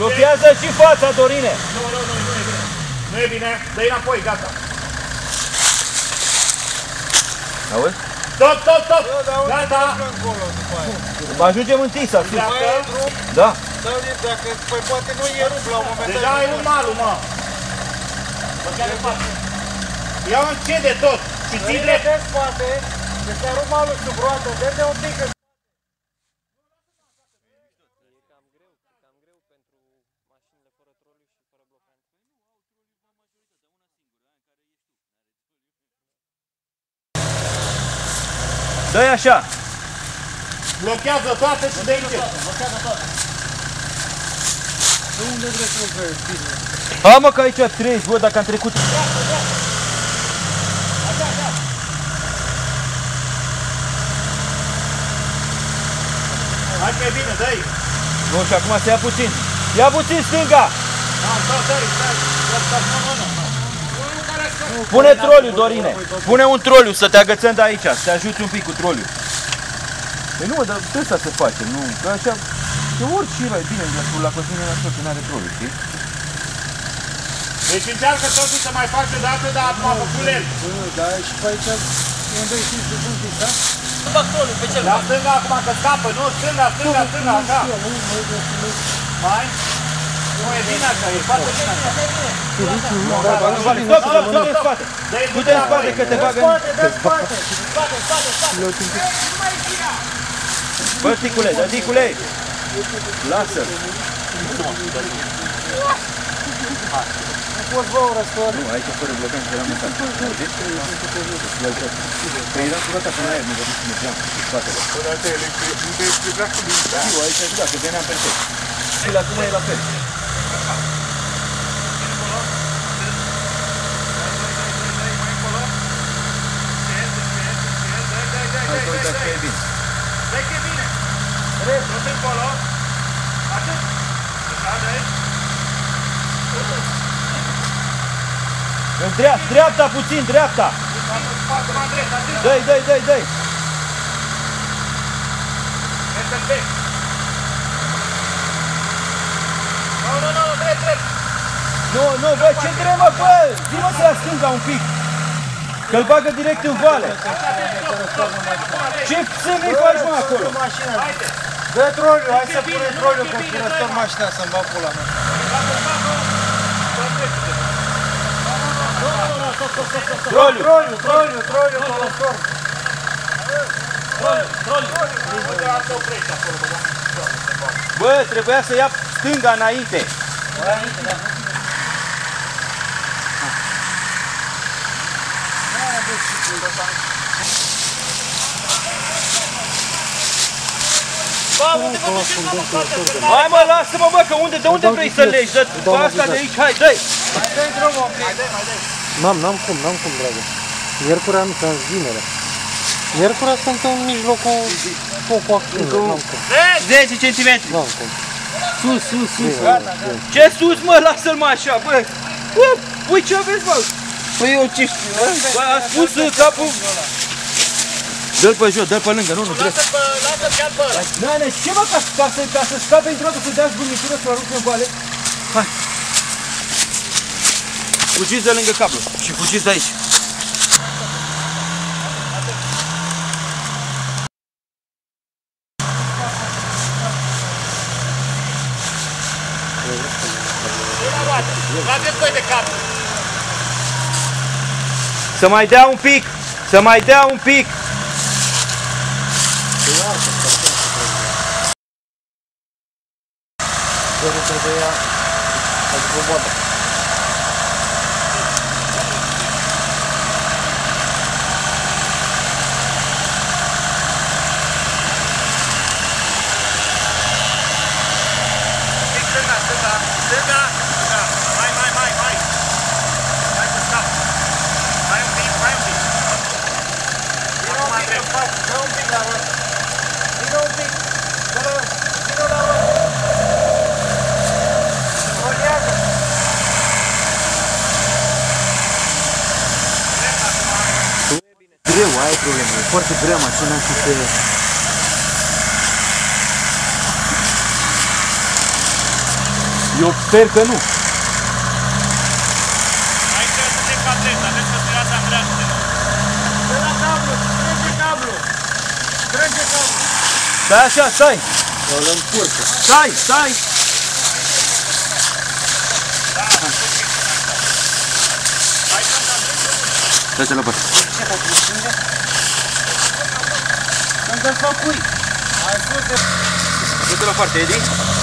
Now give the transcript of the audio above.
Blochează și fața, Dorine! Nu, nu, nu, nu e bine. Nu e bine. Dă-i înapoi, gata. Auzi? Tot, tot, tot. Gata. Ajungem întâi să fiu. Pleacă. Da. Dacă, păi poate nu e rup la un moment Deja ai un malul, mă. Blochează fața. Ia încet de tot. Și ții drept. de spate, deci a rupt malul sub roată, dă de un pic Dă-i așa. Blochează toate și dă-i încet. Ha mă că aici treci, bă, dacă am trecut. Hai că e bine, dă-i. Nu, și acum să ia puțin. Ia puțin stânga. Da, da, dă-i, dă-i. Nu, nu, nu. Pune troliu, Dorine. Pune un troliu să te agățăm de aici, să te ajuți un pic cu troliu. Păi nu, mă, dar trebuie să se face, nu, că așa, că oricine e bine în la căsine la tot, nu are troliu, știi? Deci încearcă totul să mai faci o dată, dar acum a făcut lel. Da, și pe aici, unde e și de sunt da? La stânga acum că scapă, nu? Stânga, stânga, stânga, așa. Mai? Nu e bine așa, e foarte bine așa. Vale, stop, stop, du-te în spate. Dă-i Du-te în spate că te bagă în... Dă spate! Bă, ticule, dă ticule! Lasă! Nu poți vă o răstor. Nu, aici fără blocan că eram mâncat. Păi eram cu gata până aia, nu vă duc cum mergeam cu spatele. Până te electric, nu te electric cu din Știu, aici da, că veneam perfect. Și la cum e la fel. Hai să uitați că e bine. Dă-i că e bine. Tot încolo. Atât. Așa, dă-i. În dreapta, dreapta puțin, dreapta! Acum în drept, atât. Dă-i, dă-i, dă-i, dă-i! E perfect. Nu, nu, nu, drept, drept. Nu, nu, bă, ce trebuie, mă, bă? Zi-mă să la stânga un pic. Că-l bagă direct în vale. Ce să-mi faci, mă, acolo? Haide. Dă troliu, hai să punem troliu, că fi răstor mașina să-mi bag pula mea. Troliu. Troliu, troliu, troliu, că răstor. Uite, asta oprește acolo, bă. Bă, trebuia să ia stânga înainte. Hai mă, lasă-mă, bă, că unde, de unde vrei să legi? Dă pe asta de aici, hai, dă-i! Dă-i drumul un pic. N-am, n-am cum, n-am cum, dragă. Miercurea nu sunt vinerea. Miercurea sunt în mijlocul focul acțiunii, n-am cum, 10 cm. n-am cum. Sus, sus, sus. Ce sus, mă, lasă-l mă așa, bă. Bă, păi ce aveți, mă? Păi eu ce știu, bă? Bă, a spus uh, capul... Dă-l pe jos, dă-l pe lângă, nu, nu, trebuie. Lasă-l pe, lasă-l chiar pe ăla. Nane, ce mă, ca, ca, să, ca să scape într-o dată, să dea zburnitură, să-l arunce în vale? Hai. Fugiți de lângă cablu și fugiți de aici. Trageți voi de cap. Să mai dea un pic, să mai dea un pic. Trebuie să te ia, adică boata. Pic stânga, stânga. Stânga, stânga. Mai, mai, mai, mai. Mai pe scap. Mai un pic, mai un pic. Acum în drept. Dă un pic la roată. Vină un pic. Dă-l, vină la roată. Rolează. Greu, aia e problema, e foarte grea mașina și se... Eu sper că nu. Aici trebuie să te atent, aveți că tirați ambreaște. De la cablu, trage cablu. Trage cablu. Stai așa, stai. Îl încurcă. Stai, stai. Dă-te la parte. Sunt desfăcui. Ai spus de... Dă-te la parte, Edi.